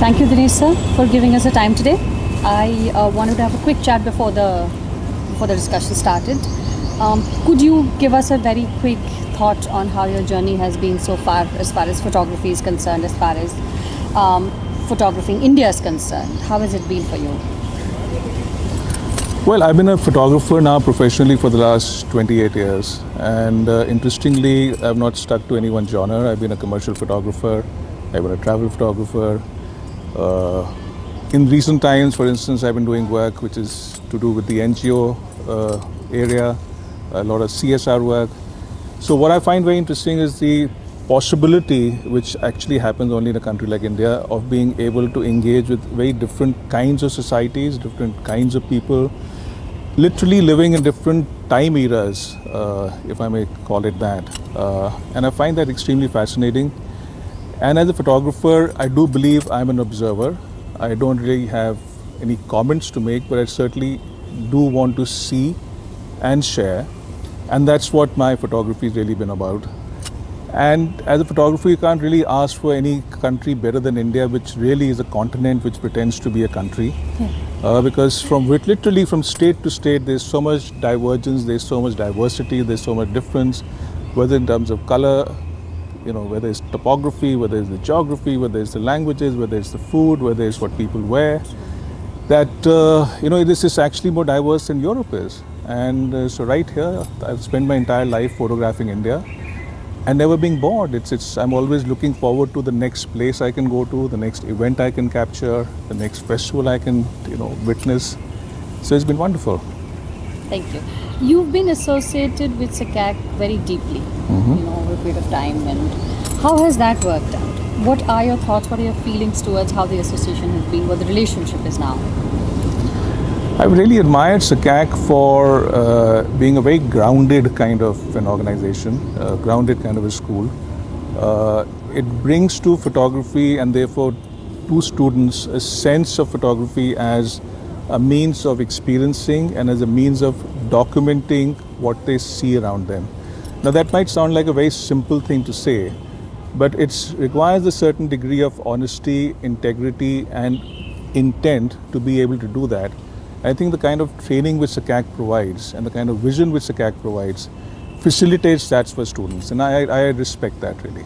Thank you, Dinesh sir, for giving us a time today. I uh, wanted to have a quick chat before the before the discussion started. Um, could you give us a very quick thought on how your journey has been so far, as far as photography is concerned, as far as um, photographing India is concerned? How has it been for you? Well, I've been a photographer now professionally for the last 28 years. And uh, interestingly, I've not stuck to any one genre. I've been a commercial photographer, I've been a travel photographer. Uh, in recent times, for instance, I've been doing work which is to do with the NGO uh, area, a lot of CSR work. So, what I find very interesting is the possibility, which actually happens only in a country like India, of being able to engage with very different kinds of societies, different kinds of people, literally living in different time eras, uh, if I may call it that. Uh, and I find that extremely fascinating. And as a photographer, I do believe I'm an observer. I don't really have any comments to make, but I certainly do want to see and share. And that's what my photography has really been about. And as a photographer, you can't really ask for any country better than India, which really is a continent which pretends to be a country. Yeah. Uh, because from literally from state to state, there's so much divergence, there's so much diversity, there's so much difference, whether in terms of color, you know, whether it's topography, whether it's the geography, whether it's the languages, whether it's the food, whether it's what people wear. That uh, you know, this is actually more diverse than Europe is. And uh, so right here, I've spent my entire life photographing India and never being bored. It's, it's, I'm always looking forward to the next place I can go to, the next event I can capture, the next festival I can, you know, witness. So it's been wonderful. Thank you. You've been associated with SACAC very deeply, mm-hmm. you know, over a period of time. And how has that worked out? What are your thoughts? What are your feelings towards how the association has been, what the relationship is now? I've really admired SACAC for uh, being a very grounded kind of an organization, a grounded kind of a school. Uh, it brings to photography and therefore to students a sense of photography as a means of experiencing and as a means of documenting what they see around them. Now, that might sound like a very simple thing to say, but it requires a certain degree of honesty, integrity, and intent to be able to do that. I think the kind of training which SACAC provides and the kind of vision which SACAC provides facilitates that for students, and I, I respect that really.